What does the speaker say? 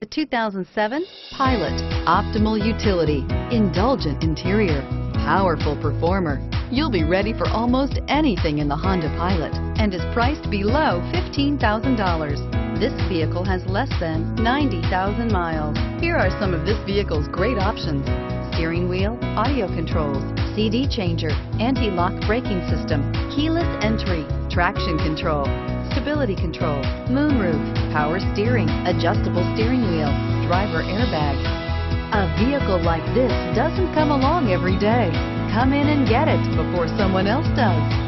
The 2007 Pilot. Optimal utility, indulgent interior, powerful performer. You'll be ready for almost anything in the Honda Pilot and is priced below $15,000. This vehicle has less than 90,000 miles. Here are some of this vehicle's great options. Steering wheel, audio controls, CD changer, anti-lock braking system, keyless entry, traction control, stability control, moonroof, power steering, adjustable steering wheel, driver airbag. A vehicle like this doesn't come along every day. Come in and get it before someone else does.